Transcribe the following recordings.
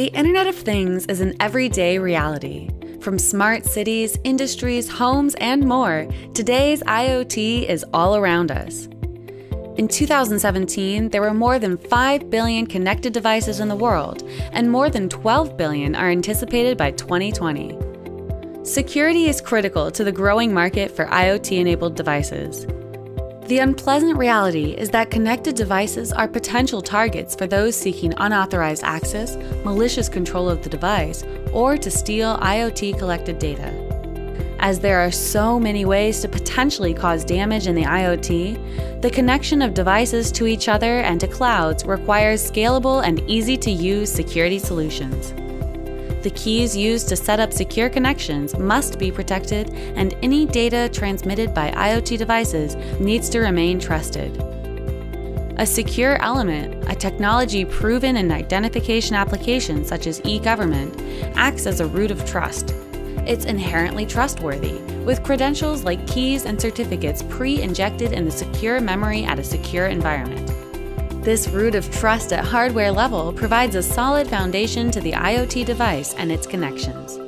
The Internet of Things is an everyday reality. From smart cities, industries, homes, and more, today's IoT is all around us. In 2017, there were more than 5 billion connected devices in the world, and more than 12 billion are anticipated by 2020. Security is critical to the growing market for IoT enabled devices. The unpleasant reality is that connected devices are potential targets for those seeking unauthorized access, malicious control of the device, or to steal IoT collected data. As there are so many ways to potentially cause damage in the IoT, the connection of devices to each other and to clouds requires scalable and easy to use security solutions. The keys used to set up secure connections must be protected, and any data transmitted by IoT devices needs to remain trusted. A secure element, a technology proven in identification applications such as e government, acts as a root of trust. It's inherently trustworthy, with credentials like keys and certificates pre injected in the secure memory at a secure environment. This root of trust at hardware level provides a solid foundation to the IoT device and its connections.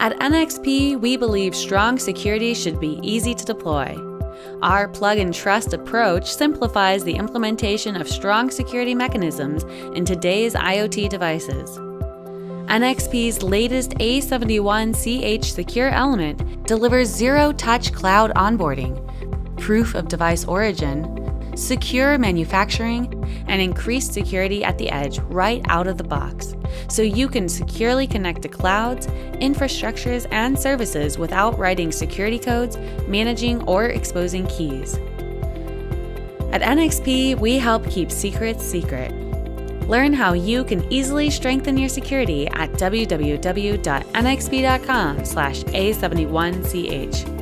At NXP, we believe strong security should be easy to deploy. Our plug and trust approach simplifies the implementation of strong security mechanisms in today's IoT devices. NXP's latest A71CH secure element delivers zero touch cloud onboarding, proof of device origin, secure manufacturing, and increased security at the edge right out of the box, so you can securely connect to clouds, infrastructures, and services without writing security codes, managing, or exposing keys. At NXP, we help keep secrets secret. Learn how you can easily strengthen your security at www.nxp.com/a71ch.